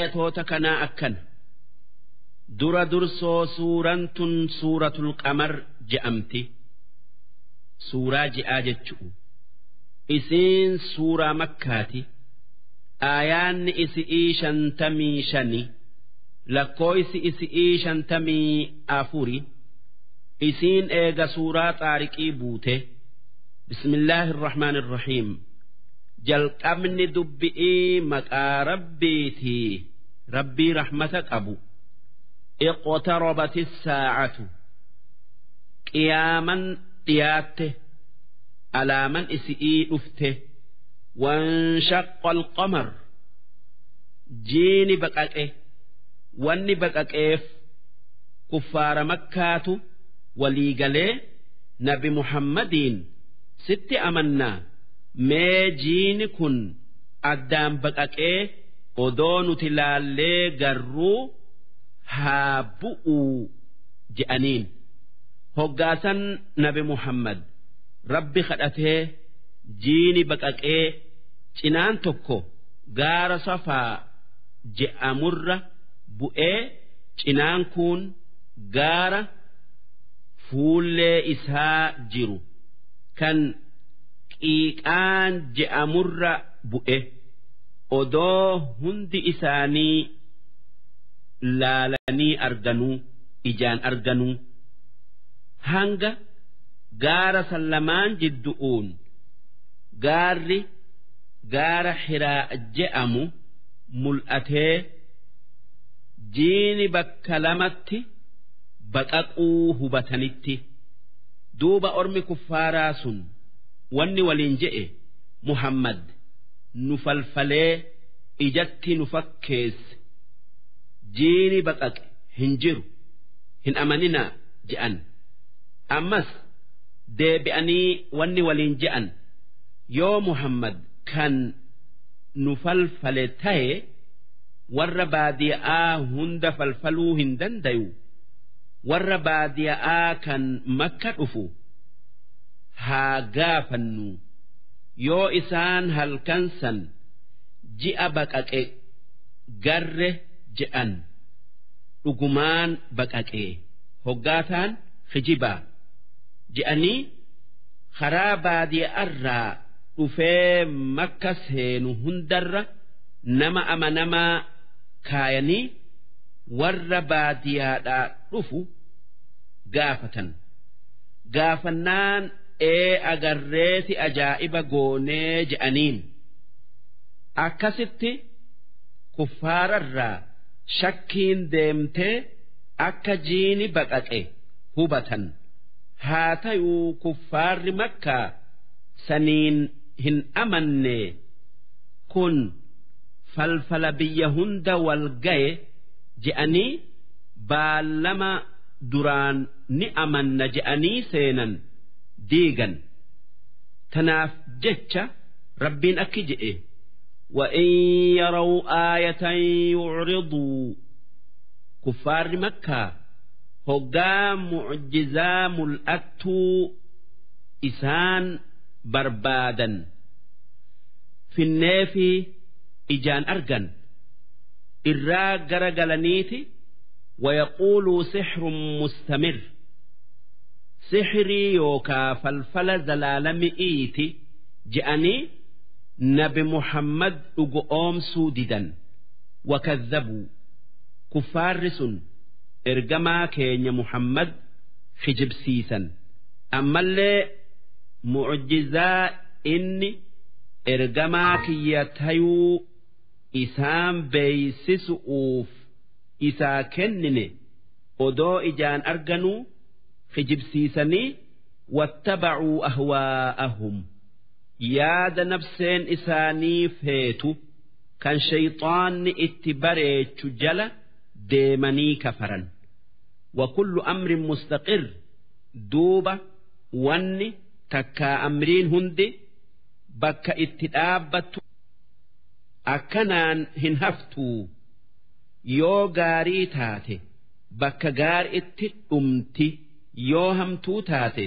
ayatoota kanaa akkana dura dursoo suuraan tun suuratul qamar je'amti. Suuraa ji'aa jechu'u isiin suuraa makkaati. Aayaanni isi'ii shantamii shani lakkooysi isi'ii shantamii afuri isiin eega suuraa xaariqii buute. Bismillaahi irrahmaan irrahiim jalqabni dubbi'ii maqaa rabbiitii rabbii rahmata qabu. Iqtarabati saacatu qiyaaman dhiyaatte. Alaaman isi'ii dhufte. Wanshaqqa alqamar jiini baqaqe. Wanni baqaqeef kuffaara makkaatu waliigalee nabi muhammadiin sitti amannaa mee jiini kun addaan baqaqee odoo nuti laallee garruu haa bu'uu je'aniin. Hoggaasan nabi muhammad rabbi kadhatee jiini baqaqee cinaan tokko gaara safaa je'amurra bu'ee cinaan kun gaara fuullee isaa jiru. Kan qiiqaan je'amurra bu'e. Odoo hundi isaanii laalanii arganuu ijaan arganuu. Hanga gaara sallamaan jiddu'uun gaarri gaara hiraa je'amu mul'atee jiini bakka lamatti baqaquu hubatanitti. Duuba ormi kuffaaraa sun wanni waliin je'e muhammad nu falfalee ijatti nu fakkeesse. Jiini baqaqe hin jiru hin amaninaa je'an. Ammas deebi'anii wanni waliin je'an yoo muhammad kan nu falfale ta'e warra baadiya'aa hunda falfaluu hin dandayu warra baadiya'aa kan makka dhufu haa gaafannu yoo isaan halkan san ji'a baqaqe garre je'an dhugumaan baqaqee hoggaataan hijibaa je'anii karaa baadiya'arraa dhufee makka seenu hundarra nama amanamaa kaayanii warra baadiyaadhaa dhufu gaafatan. Gaafannaan ee agarreeti ajaa'iba goonee je'aniin. Akkasitti kuffaararraa shakkiin deemtee akka jiini baqaqe hubatan. Haa ta'uu kuffaarri makkaa saniin hin amanne kun falfala biyya hunda wal gaye je'anii baallama duraan ni amanna je'anii seenan diigan tanaaf jecha rabbiin akki je'e وإن يروا آية يعرضوا كفار مكة هقا معجزا ملأتو إسان بربادا في النافي إجان أرجن إرا جرجلنيتي ويقول سحر مستمر sixirii yookaa falfala zalaalami'iiti je'anii nabi muhammad dhugu oomsuu didan wakadhabuu kuffaarri sun ergamaa keenya muhammad kijibsiisan ammallee mucjizaa inni ergamaa kiyya tayuu isaan beeysisu'uuf isaa kennine odoo ijaan arganuu kijibsiisanii wattabacuu ahwaa'ahum yaada nafseen isaanii feetu kan shayxaanni itti bareechu jala deemanii kafaran wakullu amrin mustaqir duuba wanni takkaa amriin hundi bakka itti dhaabbattu akkanaan hin haftuu yoo gaarii taate bakka gaariitti dhumti yoo hamtuu taate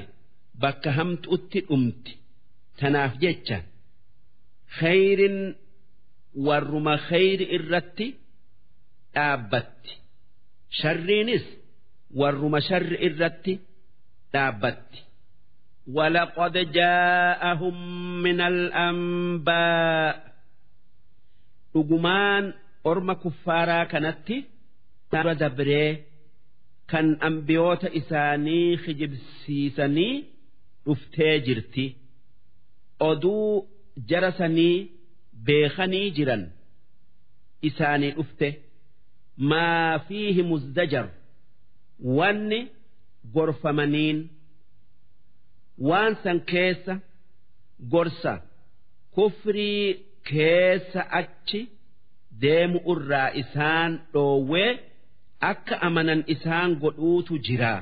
bakka hamtuutti dhumti tanaaf jecha khayrin warruma khayri irratti dhaabbatti sharriinis warruma sharri irratti dhaabbatti ولقد جاءهم من الأنباء dhugumaan orma kuffaaraa kanatti dura dabree kan ambiyoota isaanii kijibsiisanii dhuftee jirti. Oduu jara sanii beekanii jiran isaanii dhufte. Maa fiihi muzdajar? Wanni gorfamaniin waan san keessa gorsa. Kufrii keessa achi deemu irraa isaan dhoowwee akka amanan isaan godhuutu jira.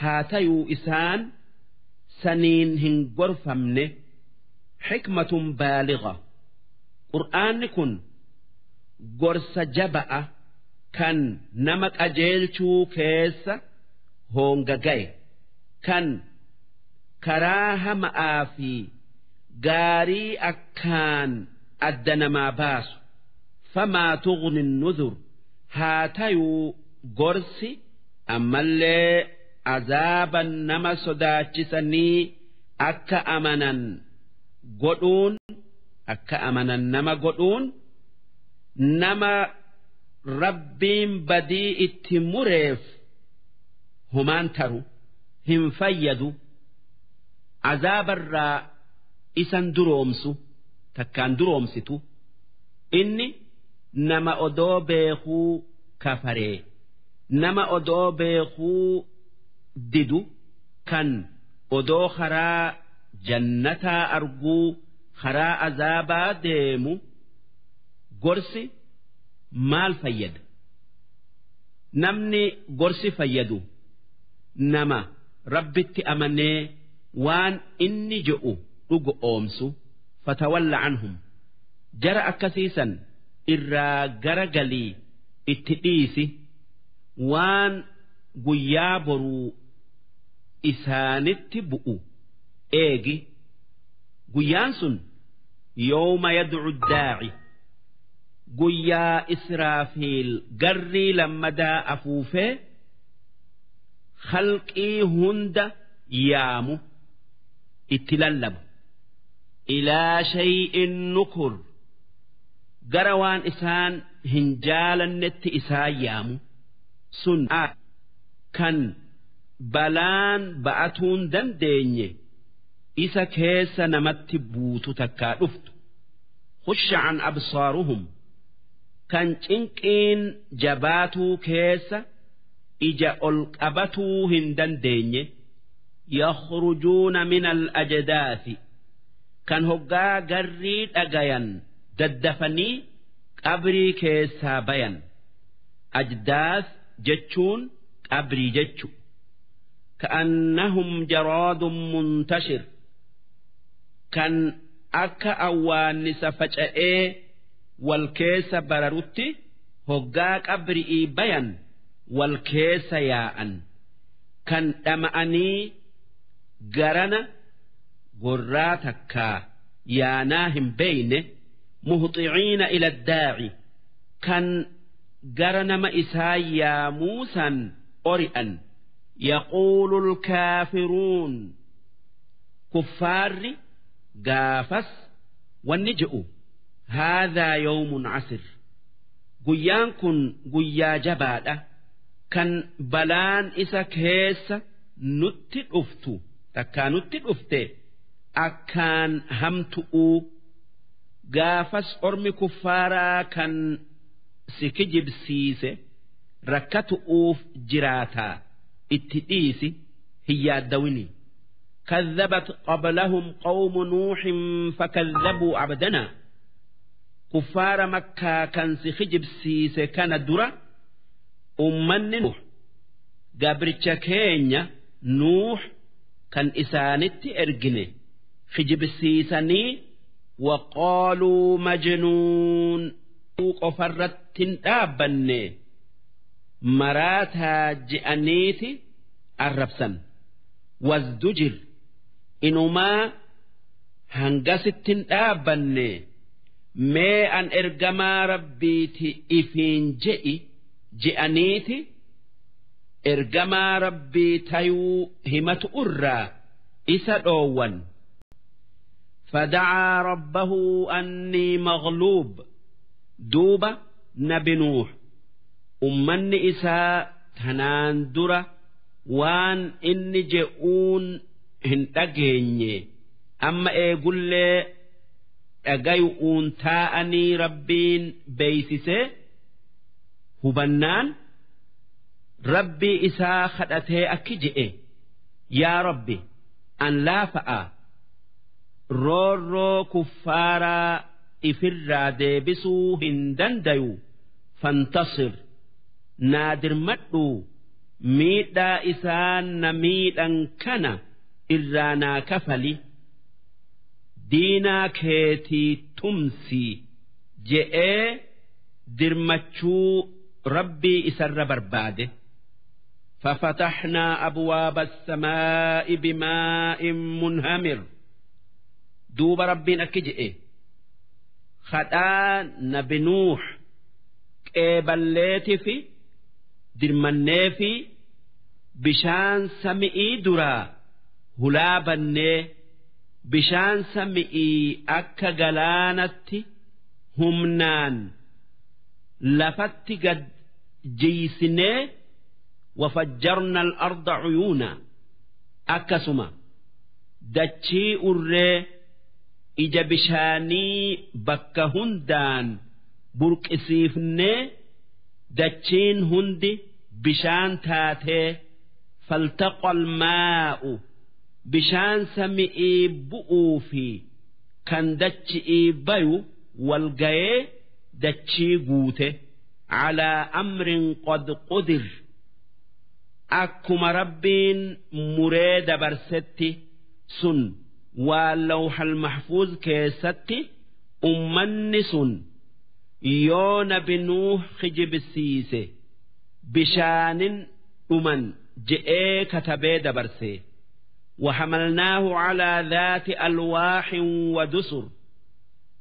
Haa tayuu isaan saniin hin gorfamne. Xikmatun baaliga. Qur'aanni kun gorsa jaba'a kan nama qajeelchuu keessa hoonga ga'e kan karaa hama'aa fi gaarii akkaan adda namaa baasu. Famaa tughni nuzur haa tayuu gorsi ammallee azaaban nama sodaachisanii akka amanan godhuun akka amanan nama godhuun nama rabbiin badii itti mureef humaan taru hin fayyadu azaabarraa isan duroomsu takkaan duroomsitu. Inni nama odoo beekuu kafaree. Nama odoo beekuu didu kan odoo karaa jannataa arguu karaa azaabaa deemu gorsi maal fayyada? Namni gorsi fayyadu nama rabbitti amanee waan inni je'u dhugo oomsu fatawalla anhum. Jara akkasiisan irraa gara galii itti dhiisi waan guyyaa boruu isaanitti bu'u. Eegi guyyaan sun yooma yadcu daaci guyyaa israafiil garrii lammadaa afuufee khalqii hunda yaamu itti lallabu ilaa shay'in nukur gara waan isaan hin jaalannetti isaan yaamu. Sun kan balaan ba'atuun dandeenye isa keessa namatti buutu takkaa dhuftu. Khusha an absaaruhum. Kan cinqiin jabaatuu keessa ija ol qabatuu hin dandeenye. Yakhrujuuna min al-ajdaathi kan hoggaa garrii dhagayan daddafanii qabrii keessaa bayan. Ajdaas jechuun qabrii jechu. Ka'annahum jaraadun muntashir. Kan akka awwaannisa faca'ee wal keessa bararutti hoggaa qabri'ii bayan wal keessa yaa'an. Kan dhama'anii garana gorraa takkaa yaanaa hin beeyne muhxiciina ila daaci kan gara nama isaa yaamuusan ori'an yaquulu lkaafiruun kuffaarri gaafas wanni je'u haadhaa yawmun casir. Guyyaan kun guyyaa jabaadha. Kan balaan isa keessa nutti dhuftu takkaa nutti dhufte akkaan hamtu'uu gaafas ormi kuffaaraa kan si kijibsiise rakkatu'uuf jiraataa itti dhiisi hin yaaddawini كذبت قبلهم قوم نوح فكذبوا عبدنا كفار مكة كان سخجب سيس كان درة أمن نوح قبرتش كينيا نوح كان إسانت إرجني خجب سيسني وقالوا مجنون قفرت تنتابني مراتها جئنيتي الربسن وازدجر inumaa hangasittin dhaabbanne mee an ergamaa rabbiiti ifiin je'i je'aniiti ergamaa rabbii tayuu himatu irraa isa dhoowwan فدعا ربه أني مغلوب دوبة نبي نوح أمني إساء تنان درة وان إني جئون هنتقيني أما إيقول dhagayu'uun taa'anii rabbiin beeysise hubannaan rabbii isaa kadhatee akki je'e yaa rabbi an laafa'a roorroo kuffaaraa ifirraa deebisuu hin dandayu fantasir naadirmadhu miidhaa isaan na miidhan kana irraa naa kafali. diinaa keetii tumsi je'ee dirmachuu rabbii isarra barbaade. ففتحنا أبواب السماء بماء منهمر duuba rabbiin akki je'e. Hadhaa nabi nuux qeeballeetii fi dirmannee fi bishaan sami'ii duraa hulaa bannee bishaan sami'ii akka galaanatti humnaan lafatti gad jiisinee wafajjarna al-arda cuyuuna akkasuma dachii urree ija bishaanii bakka hundaan burqisiifnee dachiin hundi bishaan taatee faltaqa almaa'u bishaan sami'ii bu'uu fi kan dachi'ii bayu walgayee dachii guute. Calaa amrin qad qudir akkuma rabbiin muree dabarsetti sun waan lawhal mahfuuz keessatti ummanni sun yoo nabi nuuh kijibsiise bishaanin dhuman je'ee katabee dabarse وحملناه على ذات ألواح ودسر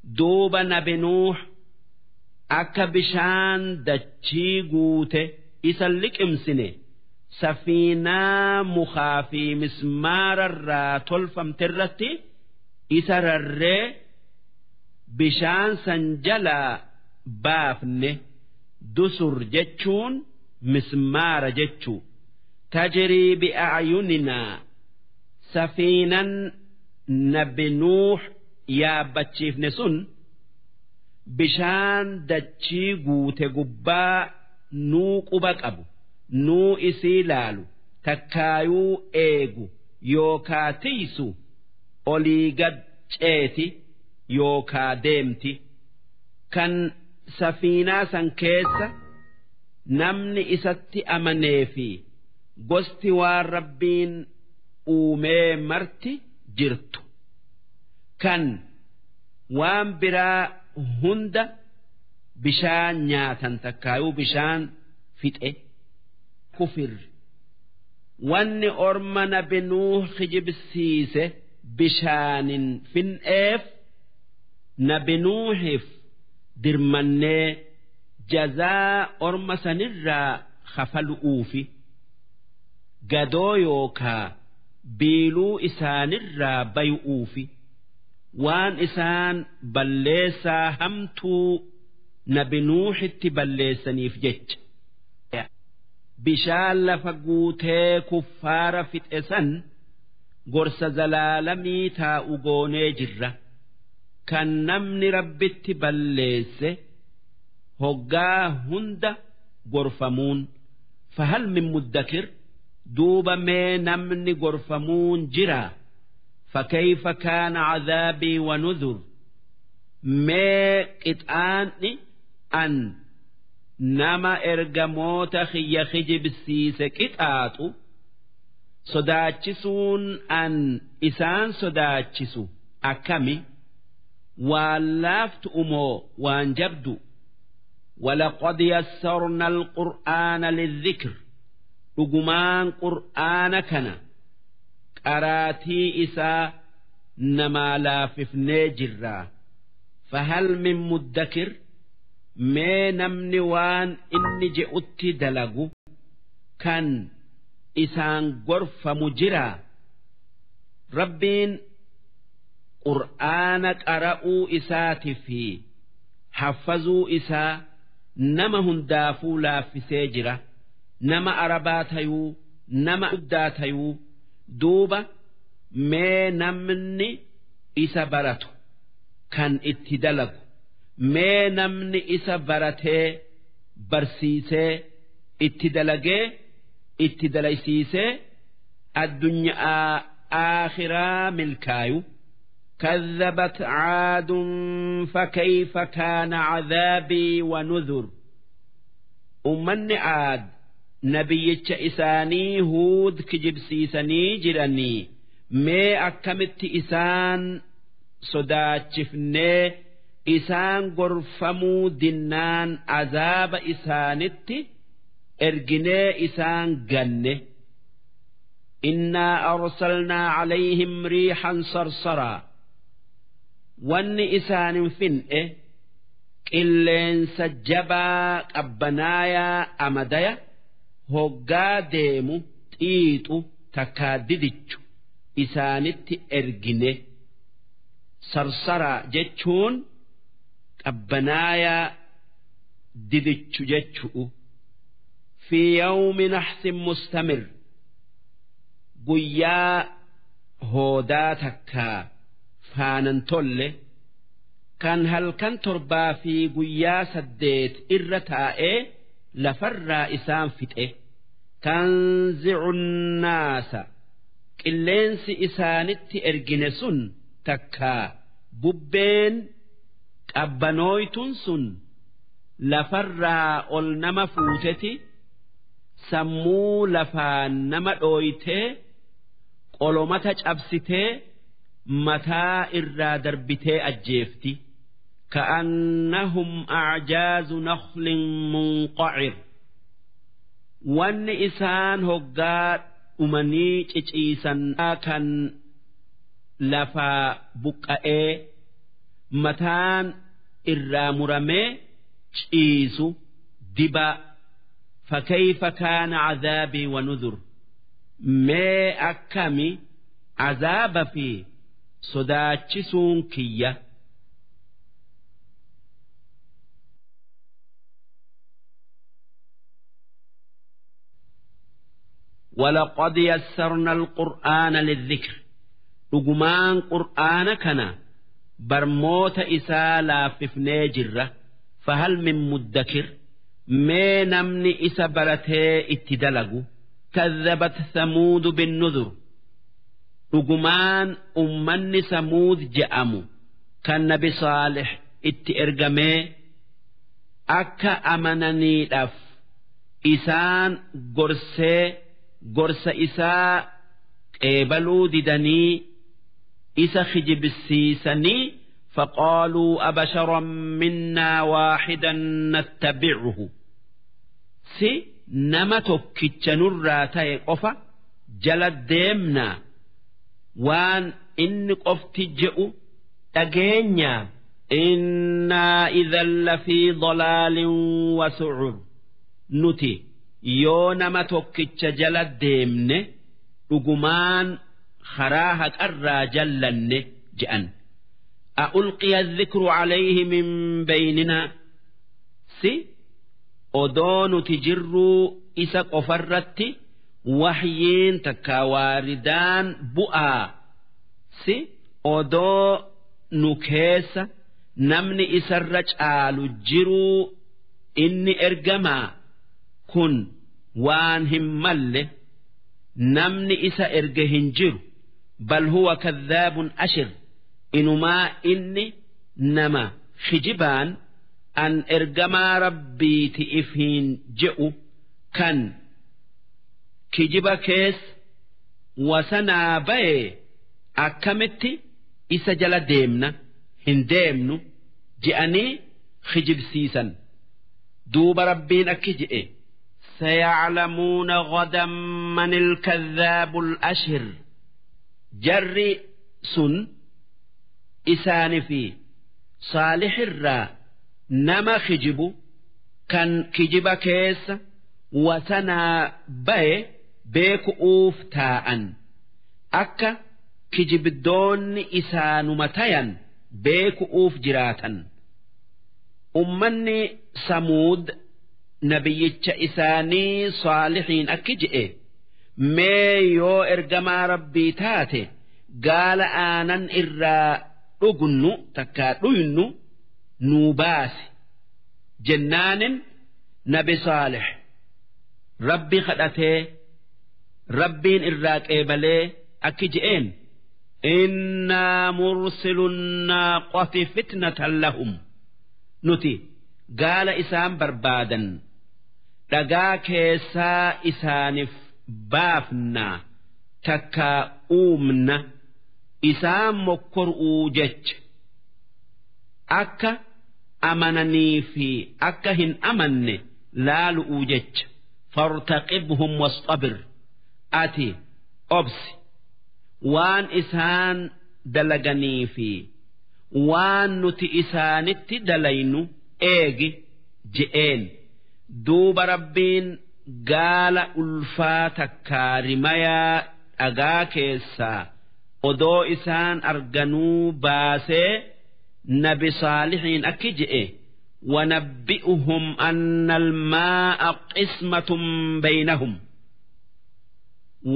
دوب نبي نوح أكا بشان دتشي قوته إسلك safiinaa mukaa fi mismaararraa tolfamte irratti isa rarree bishaan san jalaa baafne dusur jechuun mismaara jechuu tajrii bi'aayuninaa safiinan nabi nuux yaabbachiifne sun bishaan dachii guute gubbaa nuu quba qabu nuu isii laalu takkaayuu eegu yookaa tiisu olii gad ceeti yookaa deemti. Kan safiinaa san keessa namni isatti amanee fi gosti waan rabbiin uumee marti jirtu. Kan waan biraa hunda bishaan nyaatan takkaayuu bishaan fixe kufir. Wanni orma nabi nuuh kijibsiise bishaanin fin'eef nabi nuuhif dirmannee jazaa orma sanirraa kafalu'uufi gadoo yookaa biiluu isaanirraa bayu'uufi waan isaan balleessaa hamtuu nabi nuuhitti balleessaniif jecha bishaan lafa guutee kuffaara fixe san gorsa zalaalamii taa'u goonee jirra. Kan namni rabbitti balleesse hoggaa hunda gorfamuun. Fahal min muddakir duuba mee namni gorfamuun jira. Fakkeeyfa kaana cadaabii wa nuzur? Mee qixaanni an أن نما إرجموت خي خجب السيس قطعاتو صداتشسون أن إسان صداتشسو أكمي واللافت أمو وانجبدو ولقد يسرنا القرآن للذكر رجمان قرآن كنا qaraatii isaa namaa laafifnee jirraa fahal min muddakir Mee namni waan inni je'utti dalagu kan isaan gorfamu jiraa rabbiin qur'aana qara'uu isaati fi haffazuu isaa nama hundaafuu laaffisee jira nama arabaa tayuu nama guddaa tayuu duuba mee namni isa baratu kan itti dalagu mee namni isa baratee barsiisee itti dalagee itti dalaysiisee addunyaa aakhiraa milkaayu كذبت عاد فكيف كان عذابي ونذر أمني عاد نبيتش إساني هود كجب سيسني جراني مي أكمت إسان صداتشفني isaan gorfamuu dinnaan azaaba isaanitti erginee isaan ganne. Innaa arsalnaa calayhim riixan sarsaraa. Wanni isaanin fin'e qilleensa jabaa qabbanaayaa amadaya hoggaa deemu xiixu takkaa didichu isaanitti ergine. Sarsaraa jechuun qabbanaayaa didichu jechu'u fi yawmi naxsin mustamir. Guyyaa hoodaa takkaa faanan tolle. Kan halkan torbaa fi guyyaa saddeet irra taa'ee lafarraa isaan fixe tanzicu nnaasa qilleensi isaanitti ergine sun takkaa bubbeen qabbanooytun sun lafarraa ol nama fuuteti sammuu lafaan nama dhooytee qolomata cabsitee mataa irraa darbitee ajjeefti. Ka'annahum acjaazu naklin munqacir. Wanni isaan hoggaa dhumanii ciciisan kan lafaa buqqa'ee mataan irraa muramee ciisu diba فكيف كان عذابي ونذر ما أكمي عذاب في sodaachisuun kiyya ولقد يسرنا القرآن للذكر dhugumaan qur'aana kana barmoota isaa laaffifnee jirra. Fahal min muddakir. Mee namni isa baratee itti dalagu. Kadhabat thamuudu binnudhur dhugumaan ummanni samuud je'amu. Kan nabi saalix itti ergamee akka amananiidhaaf isaan gorsee gorsa isaa qeebaluu didanii isa khijibsiisanii faqaaluu abasharan minnaa waaxidan nattabicuhu si nama tokkicha nurraa ta'e qofa jala deemnaa waan inni qofti je'u dhageenyaa innaa idan lafii dolaalin wasucur nuti yoo nama tokkicha jala deemne dhugumaan karaa haqarraa jallanne je'an أألقي الذكر عليه من بيننا سي أدون تجروا إسا قفرت waxyiin takka waaridaan bu'aa si odoo nu keessa namni isarra caalu jiruu inni ergamaa kun waan hin malle namni isa erge hin jiru bal huwa kadhaabun ashir inumaa inni nama kijibaan an ergamaa rabbiiti ifiin je'u kan kijiba keessa wasanaa ba'e akkamitti isa jala deemna hin deemnu je'anii kijibsiisan duuba rabbiin akki je'e سيعلمون غدا من الكذاب الأشر jarri sun isaanifi saalixirraa nama kijibu kan kijiba keessa wasanaa baye beeku'uuf taa'an akka kijibdoonni isaanuma tayan beeku'uuf jiraatan. Ummanni samuud nabiyyicha isaanii saalixiin akki je'e. Mee yoo ergamaa rabbii taate gaala aanan irraa dhugunnu takkaa dhuynu nuu baasi jennaanin nabi saalix rabbi kadhatee rabbiin irraa qeebalee akki je'een innaa mursilu naaqati fitnatan lahum. Nuti gaala isaan barbaadan dhagaa keessaa isaaniif baafnaa takkaa uumna isaan mokkor'uu jecha. Akka amananii fi akka hin amanne laalu'uu jecha. Fartaqibhum wasxabir. Ati obsi waan isaan dalaganii fi waan nuti isaanitti dalaynu eegi je'een. Duuba rabbiin gaala ulfaa takkaa rimayaa dhagaa keessaa odoo isaan arganuu baasee nabi saalixiin akki je'e ونبئهم أن الماء قسمة بينهم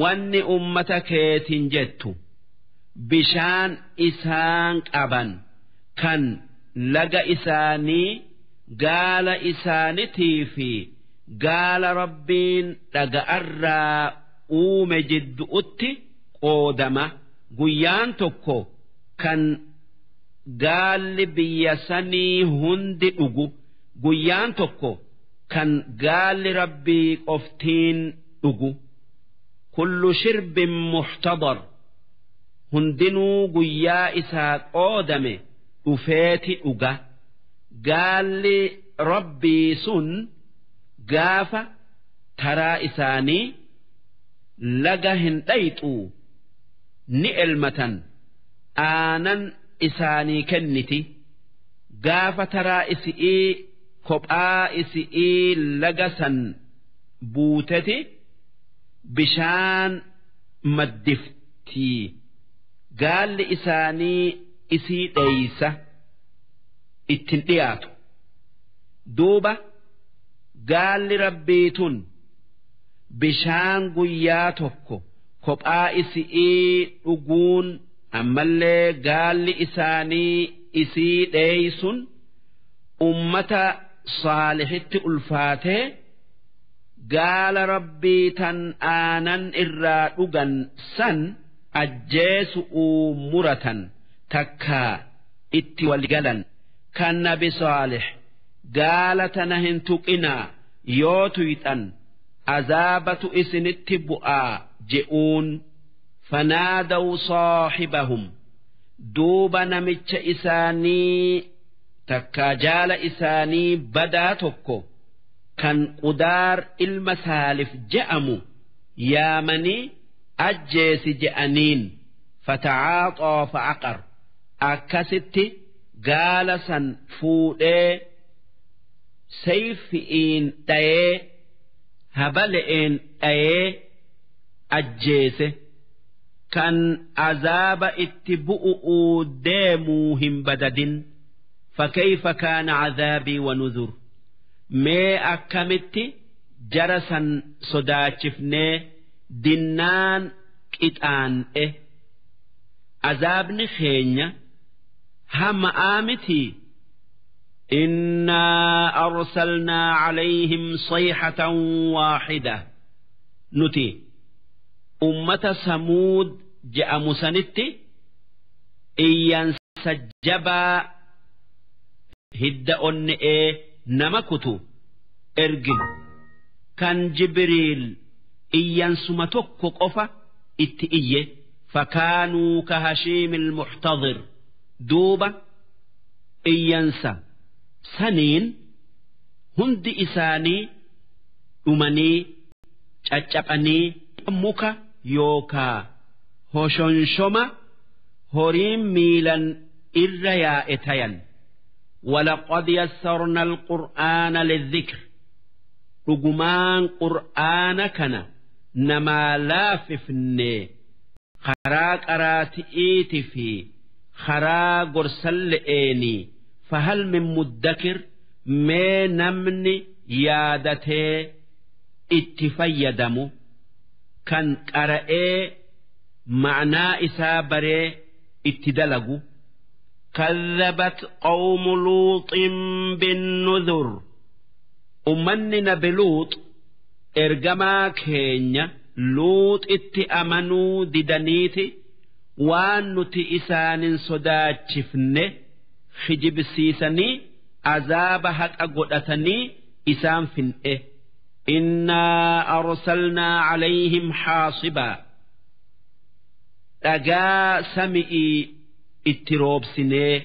wanni ummata keetiin jettu bishaan isaan qaban kan laga isaanii gaala isaanitii fi gaala rabbiin dhaga'arraa uume jiddu'utti qoodama guyyaan tokko kan gaalli biyya sanii hundi dhugu guyyaan tokko kan gaalli rabbii qoftiin dhugu. kullu shirbin muhtadar hundinuu guyyaa isaa qoodame dhufeeti dhuga gaalli rabbii sun gaafa taraa isaanii laga hin dhayxuu ni elmatan aanan isaanii kenniti gaafa taraa isi'ii kophaa isi'ii laga san buuteti. bishaan maddiftii gaalli isaanii isii dheeysa ittin dhiyaatu duuba gaalli rabbiitun bishaan guyyaa tokko kophaa isi'ii dhuguun ammallee gaalli isaanii isii dheeysun ummata saalihitti ulfaatee. gaala rabbii tan aanan irraa dhugan san ajjeesu'uu muratan takkaa itti walgalan kan nabi saalix gaala tana hin tuqinaa yoo tuyxan azaabatu isinitti bu'aa je'uun fanaadaw saaxibahum duuba namicha isaanii takkaa jaala isaanii badaa tokko kan qudaar ilma saalif je'amu yaamanii ajjeesi je'aniin fatacaaxoo fa'aqar akkasitti gaala san fuudhee sayfi'iin dhayee habale'een dhayee ajjeese kan azaaba itti bu'u'uu deemuu hin badadin fakkeeyfa kaana cazaabii wanuzur mee akkamitti jara san sodaachifnee dinnaan qixaan'e azaabni keenya hama'aa mitii إنا أرسلنا عليهم صيحة واحدة نتي أمة ثمود جاء مسنت إيان سجبا هد إيه نمكتو إرجن كان جبريل إيان سمتك قفا إتئية فكانوا كهشيم المحتضر دوبة إيانسا saniin hundi isaanii dhumanii caccabanii muka yookaa hoshonshoma horiin miilan irra yaa'e tayan ولقد يسرنا القرآن للذكر رجمان قرآن كان نما لاففني خراك أراتئيت في خراك قرسل إيني فهل من مدكر ما نمني يادته اتفيدمو كان قرأي معنى إسا بري اتدلقو كذبت قوم لوط بالنذر أمني نبلوط إرجما كينيا لوط اتي أمنوا ددنيتي وان نتي إسان صداتشفنه shijibsiisanii azaaba haqa godhatanii isaan fin'e. Innaa arsalnaa calayhim haasibaa dhagaa sami'ii itti roobsinee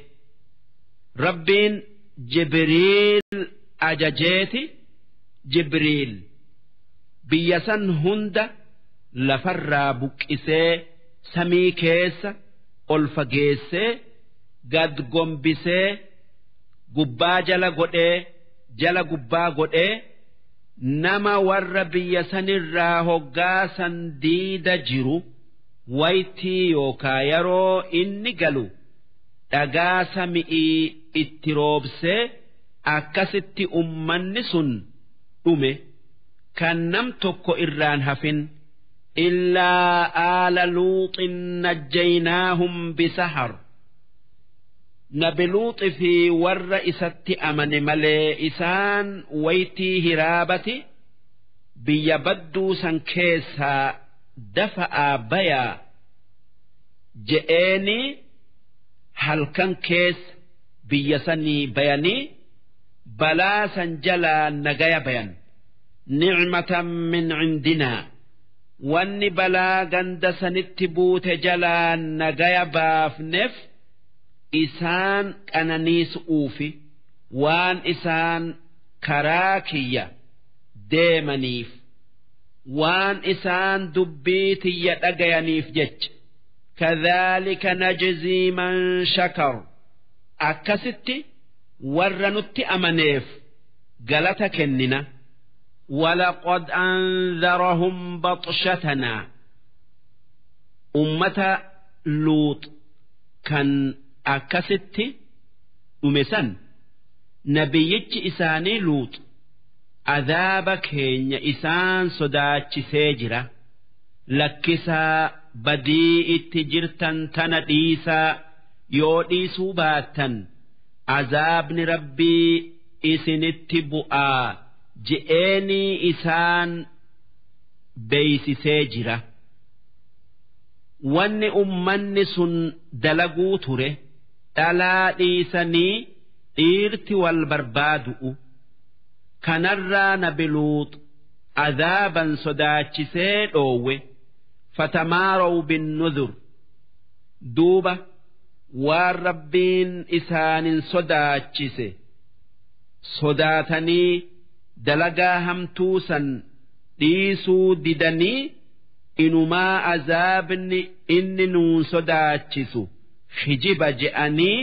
rabbiin jibriil ajajeeti jibriil biyya san hunda lafarraa buqqisee samii keessa ol fageessee. Gad gombisee gubbaa jala godhee jala gubbaa godhee nama warra biyya sanirraa hoggaasan diida jiru. waytii yookaa yeroo inni galu dhagaa sami'ii itti roobsee akkasitti ummanni sun dhume kan nam tokko irraan hafin illaa aala luuxin najjaynaahum bisahar nabi luuxi fi warra isatti amane malee isaan waytii hiraabati biyya badduu san keessaa dafa'aa bayaa je'eeni halkan keessa biyya sanii bayanii balaa san jalaa nagaya bayan. Nicmatan min cindinaa wanni balaa ganda sanitti buute jalaa nagaya baafneef isaan qananiisu'uufi waan isaan karaa kiyya deemaniif waan isaan dubbii tiyya dhagayaniif jecha كذلك نجزي من شكر أكست ورنت أمنيف قالت كننا ولقد أنذرهم بطشتنا أمة لوط كان akkasitti dhume san nabiyyichi isaanii luuxu. Adaaba keenya isaan sodaachisee jira. Lakkisaa badii itti jirtan tana dhiisaa yoo dhiisuu baattan azaabni rabbii isinitti bu'aa je'eenii isaan beeysisee jira. Wanni ummanni sun dalaguu ture. dhalaa dhiisanii dhiirti wal barbaadu'u kanarraa nabiluuxu azaaban sodaachisee dhoowwe. Fatamaarow bin nuzur duuba waan rabbiin isaanin sodaachise. Sodaatanii dalagaa hamtuu san dhiisuu didanii inumaa azaabni inni nuun sodaachisu. hijiba je'anii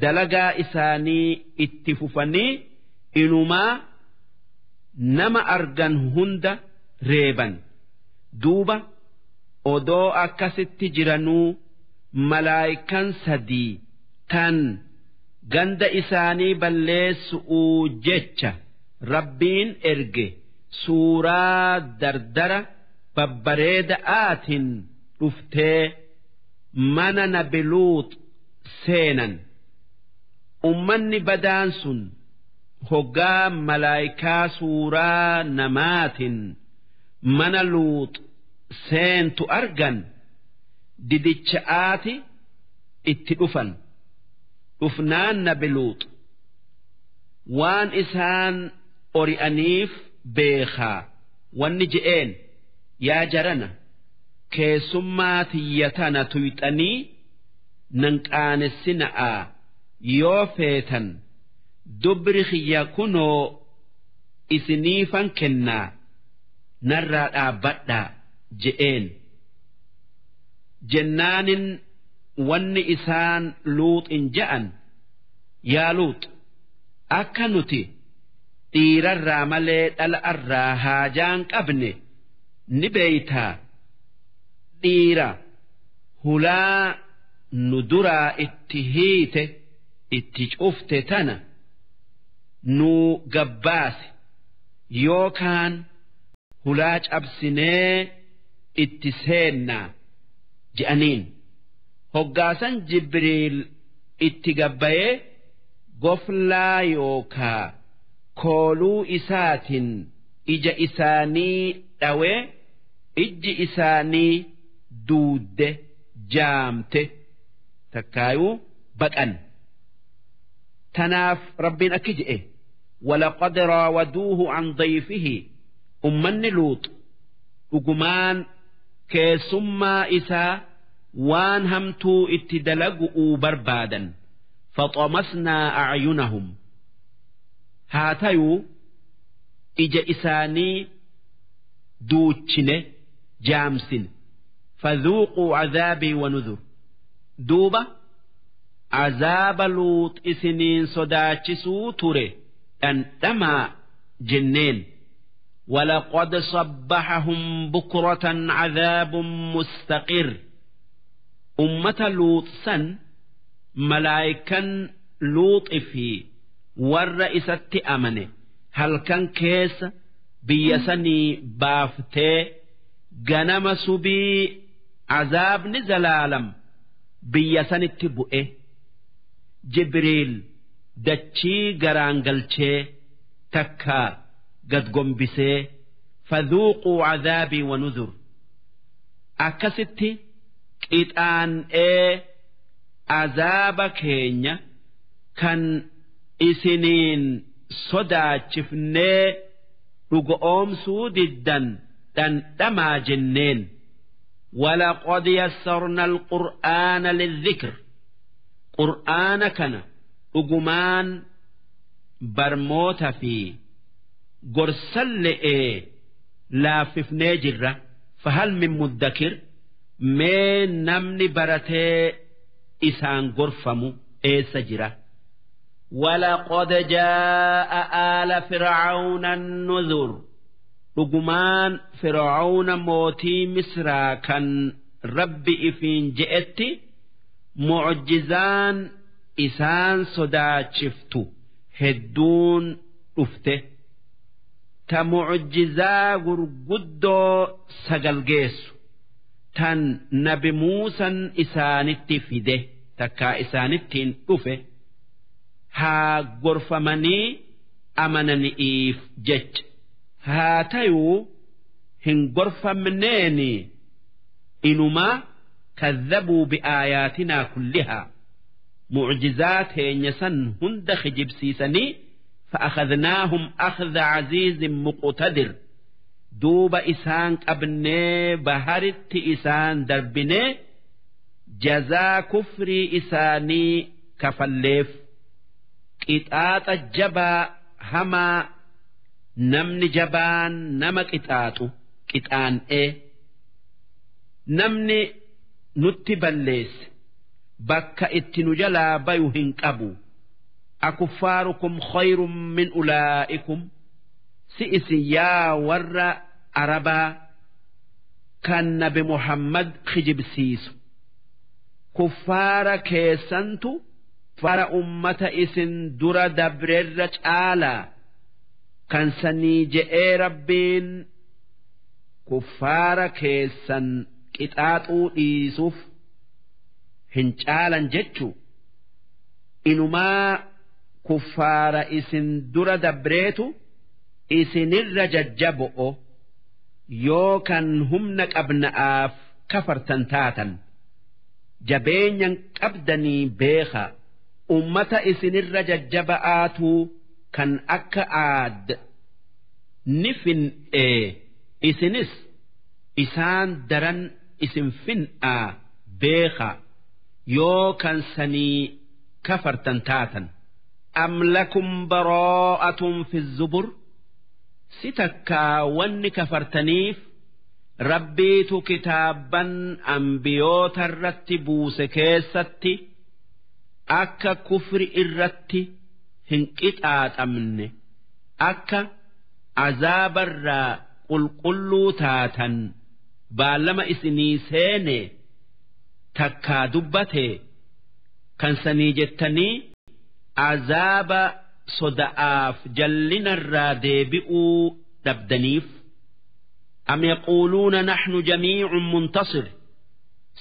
dalagaa isaanii itti fufanii inumaa nama argan hunda reeban duuba odoo akkasitti jiranuu malaayikan sadii tan ganda isaanii balleessu'uu jecha rabbiin erge suuraa dardara babbareeda aatiin dhuftee. Mana nabiluut seenan. Ummanni badaan sun hoggaa malaayikaa suuraa namaatiin mana luut seentu argan didicha'aati itti dhufan. Dhufnaan nabi luut waan isaan ori'aniif beekaa. Wanni je'een yaa jarana keessummaa tiyya tana tuyxanii nan qaanessina'aa yoo feetan dubri kiyya kunoo isiniifan kennaa narraa dhaabbadhaa je'een. Jennaanin wanni isaan luuxin ja'an yaa luut akka nuti dhiirarraa malee dhala'arraa haajaan qabne ni beeytaa dhiira hulaa nu duraa itti hiite itti cufte tana nu gabbaase yookaan hulaa cabsinee itti seennaa je'aniin hoggaasan jibriil itti gabbayee goflaa yookaa kooluu isaatiin ija isaanii dhawee ijji isaanii duudde jaamte takkaayuu baqan tanaaf rabbiin akki je'e ولقد راودوه عن ضيفه أمني لوط dhugumaan keessummaa isaa waan hamtuu itti dalagu'uu barbaadan faxamasnaa acyunahum haa tayuu ija isaanii duuchine jaamsine fadhuuquu cadaabii wanudhur duuba cazaaba luux isiniin sodaachisuu ture dhandhamaa jenneen ولقد صبحهم بكرة عذاب مستقر أمة لوط سن ملايكا لوط في والرئيسة أمنه هل كان كيس بيسني بافتي azaabni zalaalam biyya sanitti bu'e jibriil dachii garaan galchee takka gad gombisee fadhuuquu azaabii wanuzur akkasitti qixaan'ee azaaba keenya kan isiniin sodaachifnee dhugoomsuu diddan dhandhamaa jenneen. ولقد يسرنا القرآن للذكر قرآن كان أجمان برموت فيه gorsan le'ee laaffifnee jirra fahal min muddakir mee namni baratee isaan gorfamu eessa jira ولقد جاء آل فرعون النذر dhugumaan fir'aawna mootii misraa kan rabbi ifiin je'etti mucjizaan isaan sodaachiftu hedduun dhufte. Ta mucjizaa gurguddoo sagal geessu tan nabi muusan isaanitti fide takkaa isaanittiin dhufe. Haa gorfamanii amanani'iif jecha haa tayuu hin gorfamneeni inumaa كذبوا بآياتنا كلها معجزات هينسن هند خجب سيسني فأخذناهم أخذ عزيز مقتدر دوب إسان أبني بهرت إسان دربني جزا كفر إساني كفليف قطاط الجبا هما namni jabaan nama qixaaxu qixaan'ee namni nutti balleesse bakka itti nu jalaa bayu hin qabu. Akuffaarukum khayrun min ulaa'ikum si isin yaa warra arabaa kan nabi muhammad kijibsiisu kuffaara keessantu fara ummata isin dura dabrerra caalaa. Kan sanii je'ee rabbiin kuffaara keessan qixaaxuu dhiisuuf hin caalan jechuu. Inumaa kuffaara isin dura dabreetu isinirra jajjabo'o yoo kan humna qabna'aaf kafartan taatan. Jabeenyan qabdanii beeka ummata isinirra jajjaba'aatuu kan akka aad ni fin'ee isinis isaan daran isin fin'aa beeka yoo kan sanii kafartan taatan. Baroo'atun fi zubur? Si takkaa wanni kafartaniif rabbiitu kitaabban ambiyoota irratti buuse keessatti akka kufri irratti hin qixaaxamne akka azaabarraa qulqulluu taatan baallama isinii seene takkaa dubbate kan sanii jettanii azaaba soda'aaf jallinarraa deebi'uu dhabdaniif am yaquuluuna naxnu jamiicun muntasir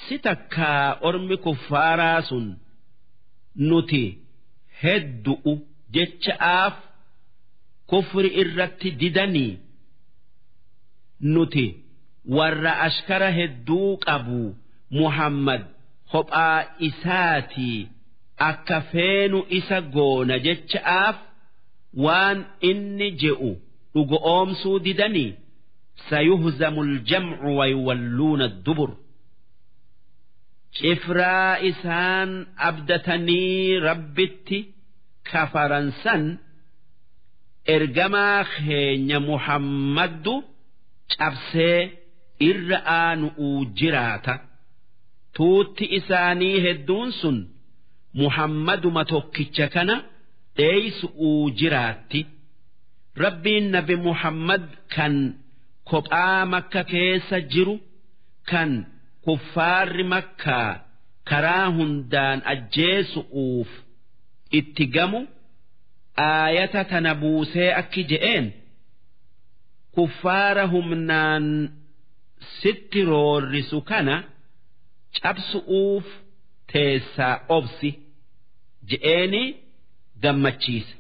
si takkaa ormi kuffaaraa sun nuti heddu'u jecha'aaf kufri irratti didanii nuti warra ashkara hedduu qabu muhammad kophaa isaatii akka feenu isa goona jecha'aaf waan inni je'u dhugo oomsuu didanii sayuhzamu aljamcu wayuwalluuna addubur cifraa isaan abdatanii rabbitti kafaransan ergamaa keenya muhammaddu cabsee irra aanu'uu jiraata. Tuutti isaanii hedduun sun muhammaduma tokkicha kana dheeysu'uu jiraatti. Rabbiin nabi muhammad kan kophaa makka keessa jiru kan kuffaarri makkaa karaa hundaan ajjeesu'uuf itti gamu aayata tana buusee akki je'een kuffaara humnaan sitti roorrisu kana cabsu'uuf teessaa obsi je'eeni gammachiise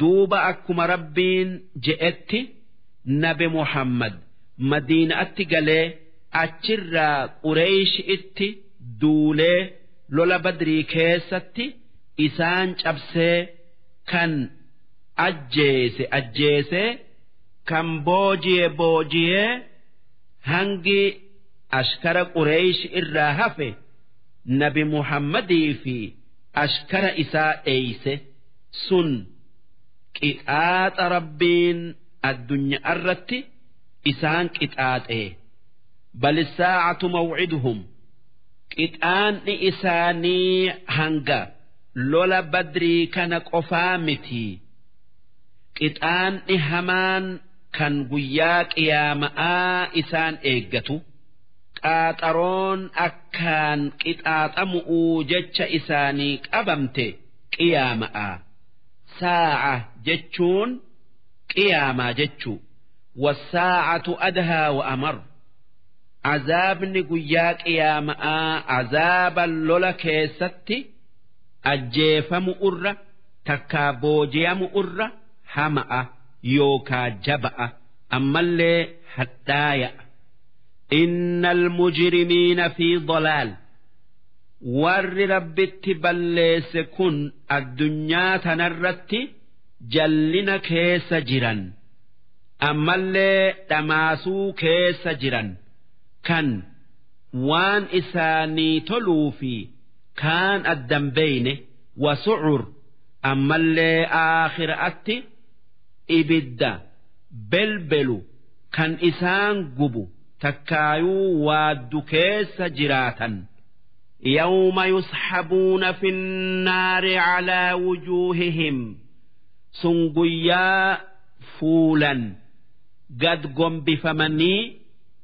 duuba akkuma rabbiin je'etti nabi muhammad madiinaatti galee achirraa qureeyshi'itti duulee lola badrii keessatti isaan cabsee kan ajjeese ajjeesee kan booji'e booji'ee hangi ashkara qureeyshi irraa hafe nabi muhammadii fi ashkara isaa dheeyse sun qixaaxa rabbiin addunyaa irratti isaan qixaaxee bal saacatu mawciduhum. Qixaanni isaanii hanga lola badrii kana qofaa miti. Qixaanni hamaan kan guyyaa qiyaama'aa isaan eeggatu. Qaaxaroon akkaan qixaaxamu'uu jecha isaanii qabamte qiyaama'aa. Saaca jechuun qiyaamaa jechuu. Wasaacatu adhaa wa amar. Azaabni guyyaa qiyaama'aa azaaba lola keessatti ajjeefamu irra takkaa booji'amu irra hama'a yookaa jaba'a ammallee hadhaaya'a inna almujrimiina fi dalaal. Warri rabbitti balleesse kun addunyaa tanarratti jallina keessa jiran ammallee dhamaasuu keessa jiran kan waan isaanii toluu fi kaan addan beeyne wasucur ammallee aakhiraatti ibidda belbelu kan isaan gubu takkaayuu waaddu keessa jiraatan يوم يسحبون في النار على وجوههم سنقيا فولا قد قم بفمني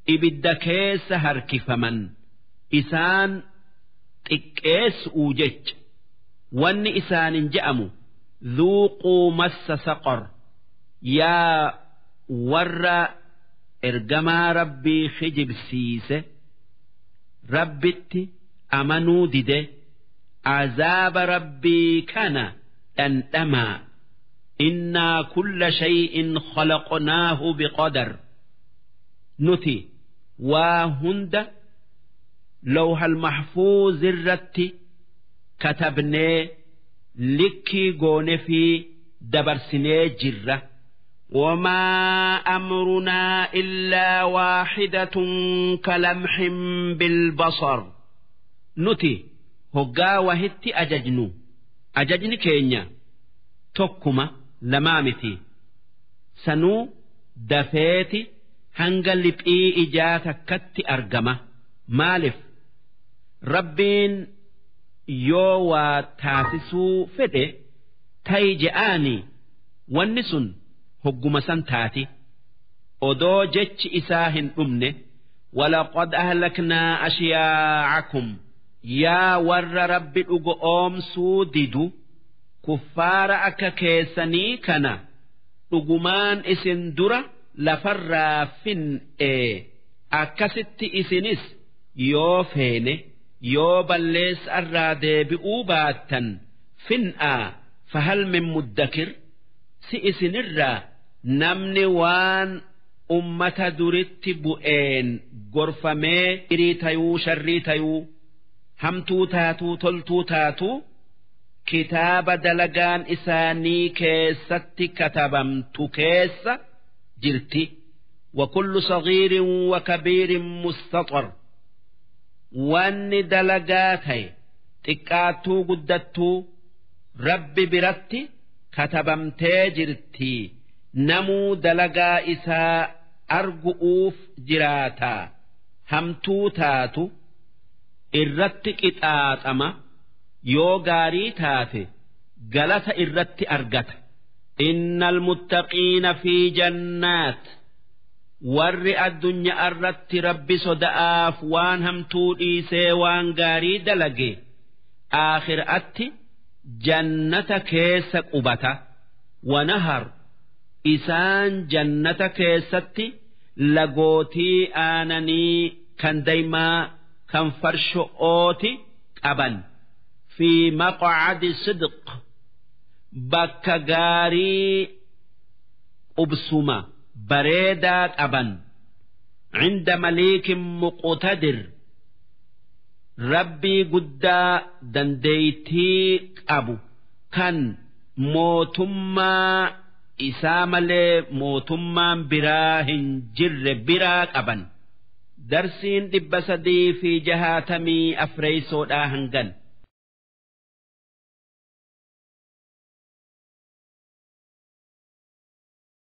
إبد كيس هركفمن إسان xiqqeessu'uu jecha. Wanni isaanin je'amu dhuuquu massa saqor yaa warra ergamaa rabbii hijibsiise rabbitti amanuu dide azaaba rabbii kana dhandhamaa innaa kulla shay'in khalaqnaahu biqadar. Nuti waa hunda lawhal mahfuuz irratti katabnee likkii goone fi dabarsinee jirra وما أمرنا إلا واحدة كلمح بالبصر nuti hoggaa wahitti ajajnu ajajni keenya tokkuma lamaa miti sanuu dafeeti hanga liphii ijaa takkatti argama maaliif rabbiin yoo waa taasisuu fedhe ta'i je'aani wanni sun hogguma san taati odoo jechi isaa hin dhumne ولقد أهلكنا أشياعكم يا ور رب أوم سوددو كفار أكا كيسني كنا dhugumaan isin dura lafarraa fin'ee akkasitti isinis yoo feene yoo balleessarraa deebi'uu baattan fin'aa fahal min muddakir si isinirraa namni waan ummata duritti bu'een gorfamee irii tayuu sharrii tayuu hamtuu taatuu toltuu taatuu kitaaba dalagaan isaanii keessatti katabamtu keessa jirti وكل صغير وكبير مستطر wanni dalagaa ta'e xiqqaattuu guddattuu rabbi biratti katabamtee jirti. Namuu dalagaa isaa argu'uuf jiraataa hamtuu taatu irratti qixaaxama yoo gaarii taate galata irratti argata. Innal muttaqiina fi jannaat warri addunyaa irratti rabbi soda'aaf waan hamtuu dhiisee waan gaarii dalage aakhiraatti jannata keessa qubata. Wanahar isaan jannata keessatti lagootii aananii kan daymaa kan farsho'ooti qaban. Fi maqcadi sidq bakka gaarii qubsuma bareedaa qaban cinda maliikin muqtadir. Rabbii guddaa dandeeytii qabu. Kan mootummaa isaa malee mootummaan biraa hin jirre biraa qaban. Darsiin dhibba sadii fi jahaatamii afreeysoodhaa hangan